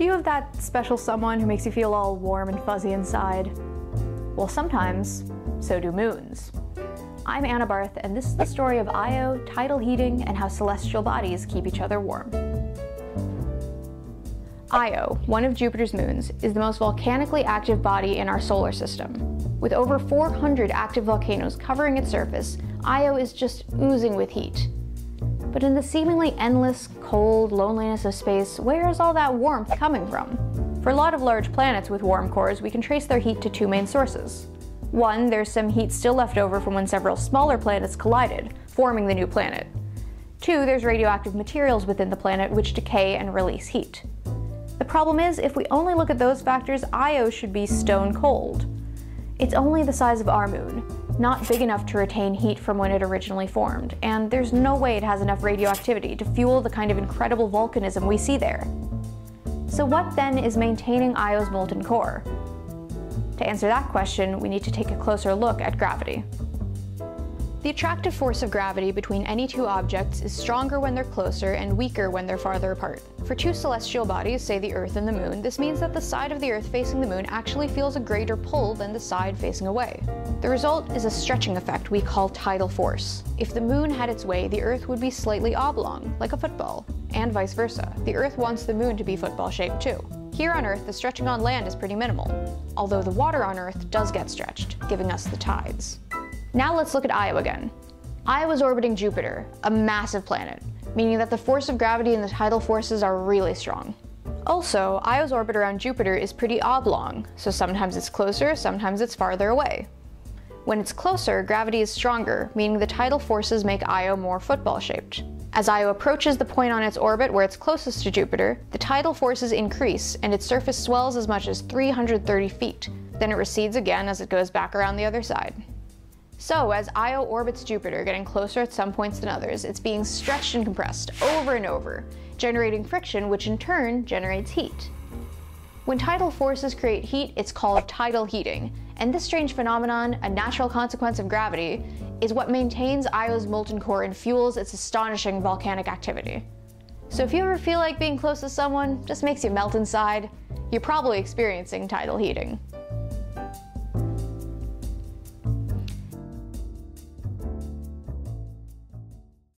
Do you have that special someone who makes you feel all warm and fuzzy inside? Well, sometimes, so do moons. I'm Anna Barth, and this is the story of Io, tidal heating, and how celestial bodies keep each other warm. Io, one of Jupiter's moons, is the most volcanically active body in our solar system. With over 400 active volcanoes covering its surface, Io is just oozing with heat. But in the seemingly endless, cold loneliness of space, where is all that warmth coming from? For a lot of large planets with warm cores, we can trace their heat to two main sources. One, there's some heat still left over from when several smaller planets collided, forming the new planet. Two, there's radioactive materials within the planet which decay and release heat. The problem is, if we only look at those factors, Io should be stone cold. It's only the size of our moon, not big enough to retain heat from when it originally formed, and there's no way it has enough radioactivity to fuel the kind of incredible volcanism we see there. So what then is maintaining Io's molten core? To answer that question, we need to take a closer look at gravity. The attractive force of gravity between any two objects is stronger when they're closer and weaker when they're farther apart. For two celestial bodies, say the Earth and the Moon, this means that the side of the Earth facing the Moon actually feels a greater pull than the side facing away. The result is a stretching effect we call tidal force. If the Moon had its way, the Earth would be slightly oblong, like a football, and vice versa. The Earth wants the Moon to be football shaped too. Here on Earth, the stretching on land is pretty minimal, although the water on Earth does get stretched, giving us the tides. Now let's look at Io again. Io is orbiting Jupiter, a massive planet, meaning that the force of gravity and the tidal forces are really strong. Also, Io's orbit around Jupiter is pretty oblong, so sometimes it's closer, sometimes it's farther away. When it's closer, gravity is stronger, meaning the tidal forces make Io more football-shaped. As Io approaches the point on its orbit where it's closest to Jupiter, the tidal forces increase and its surface swells as much as 330 feet. Then it recedes again as it goes back around the other side. So, as Io orbits Jupiter, getting closer at some points than others, it's being stretched and compressed over and over, generating friction, which in turn generates heat. When tidal forces create heat, it's called tidal heating, and this strange phenomenon, a natural consequence of gravity, is what maintains Io's molten core and fuels its astonishing volcanic activity. So if you ever feel like being close to someone just makes you melt inside, you're probably experiencing tidal heating.